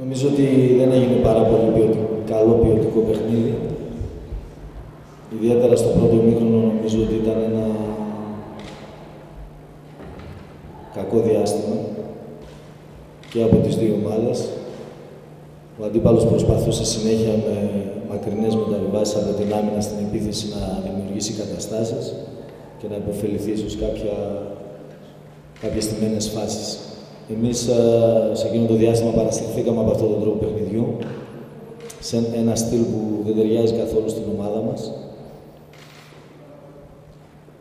Νομίζω ότι δεν έγινε πάρα πολύ ποιοτικό, καλό ποιοτικό παιχνίδι. Ιδιαίτερα στο πρώτο ημίχρονο νομίζω ότι ήταν ένα κακό διάστημα και από τις δύο ομάδες. Ο αντίπαλος προσπαθούσε συνέχεια με μακρινές μεταβιβάσεις από την άμυνα στην επίθεση να δημιουργήσει καταστάσεις και να υποφεληθεί ίσως κάποια, κάποιες στιμένες φάσεις. Εμείς ε, σε εκείνο το διάστημα παραστηθήκαμε από αυτόν τον τρόπο παιχνιδιού σε ένα στυλ που δεν ταιριάζει καθόλου στην ομάδα μας.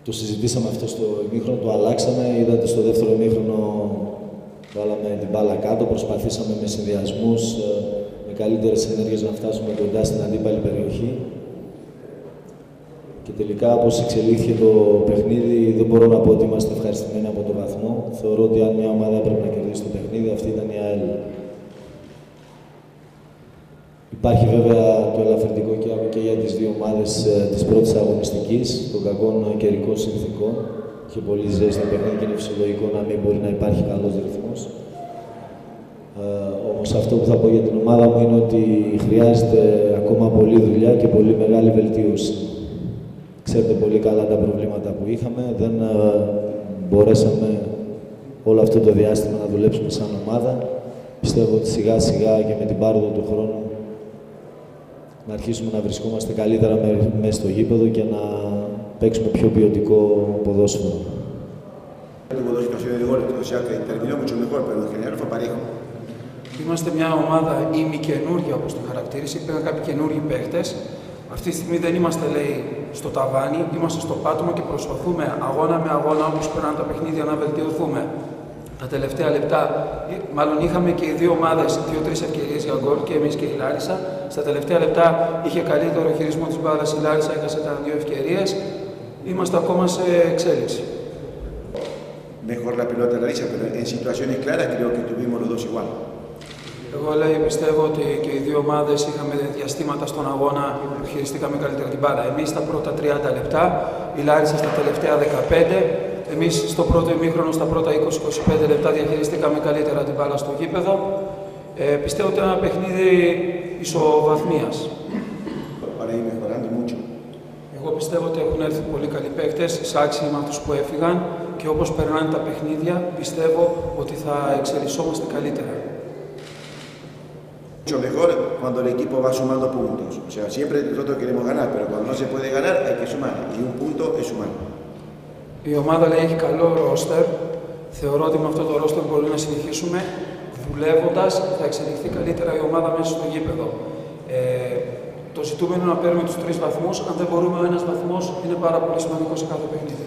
Το συζητήσαμε αυτό στο ημίχρονο, το αλλάξαμε. Είδατε στο δεύτερο ημίχρονο βάλαμε την μπάλα κάτω, προσπαθήσαμε με συνδυασμούς, ε, με καλύτερες ενέργειες να φτάσουμε κοντά στην αντίπαλη περιοχή. Και τελικά, όπως εξελίχθηκε το παιχνίδι, δεν μπορώ να πω ότι είμαστε ευχαριστημένοι από το βαθμό. Θεωρώ ότι αν μια ομάδα πρέπει να κερδίσει το παιχνίδι, αυτή ήταν η ΑΕΛ. Υπάρχει βέβαια το ελαφρυντικό και για τις δύο ομάδες ε, της πρώτης αγωνιστικής, των κακών καιρικών συνθήκων. Είχε πολύ ζέστη το παιχνίδι και είναι φυσιολογικό να μην μπορεί να υπάρχει καλός ρυθμός. Ε, όμως αυτό που θα πω για την ομάδα μου είναι ότι χρειάζεται ακόμα πολλή δουλειά και πολύ μεγάλη βελτίωση. Ξέρετε πολύ καλά τα προβλήματα που είχαμε. Δεν ε, μπορέσαμε όλο αυτό το διάστημα να δουλέψουμε σαν ομάδα. Πιστεύω ότι σιγά σιγά και με την πάροδο του χρόνου να αρχίσουμε να βρισκόμαστε καλύτερα μέσα στο γήπεδο και να παίξουμε πιο ποιοτικό ποδόσφαιρο. Είμαστε μια ομάδα ημικαινούργια, όπως την χαρακτήρισε. Πήγαν κάποιοι καινούργιοι παίχτε. Αυτή τη στιγμή δεν είμαστε, λέει, στο ταβάνι, είμαστε στο πάτωμα και προσπαθούμε αγώνα με αγώνα, όπως περνάνε τα παιχνίδια, να βελτιωθούμε τα τελευταία λεπτά, μάλλον είχαμε και οι δύο ομάδες δύο-τρει ευκαιρίες για γκολ και εμείς και η Λάρισα. Στα τελευταία λεπτά είχε καλύτερο χειρισμό της μπάλας η Λάρισα, έχασε τα δύο ευκαιρίες. Είμαστε ακόμα σε εξέλιξη. Mejor la pelota Larissa, pero en situaciones claras creo que tuvimos los dos igual. Εγώ λέει, πιστεύω ότι και οι δύο ομάδες είχαμε διαστήματα στον αγώνα που χειριστήκαμε καλύτερα την μπάλα. Εμείς τα πρώτα 30 λεπτά, η Λάρισα στα τελευταία 15 Εμείς στο πρώτο ημίχρονο, στα πρώτα 20-25 λεπτά διαχειριστήκαμε καλύτερα την μπάλα στο γήπεδο. Ε, πιστεύω ότι είναι ένα παιχνίδι ισοβαθμίας. Εγώ πιστεύω ότι έχουν έρθει πολύ καλοί παίκτες, εισάξιοι με αυτούς που έφυγαν και όπως περνάνε τα παιχνίδια, πιστεύω ότι θα εξελισσόμαστε καλύτερα. Mucho mejor cuando el equipo va sumando puntos. O sea, siempre nosotros queremos ganar, pero cuando no se puede ganar hay que sumar. Y un punto es sumar. Η ομάδα λέει έχει καλό ρόστερ. Θεωρώ ότι με αυτό το ρόστερ μπορούμε να συνεχίσουμε δουλεύοντας, θα εξελιχθεί καλύτερα η ομάδα μέσα στο γήπεδο. Ε, το ζητούμενο είναι να παίρνουμε τους τρεις βαθμούς. Αν δεν μπορούμε, ο ένας βαθμός είναι πάρα πολύ σημαντικό σε κάθε παιχνίδι.